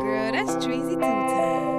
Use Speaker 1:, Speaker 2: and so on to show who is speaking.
Speaker 1: Girl, that's Tracy two time.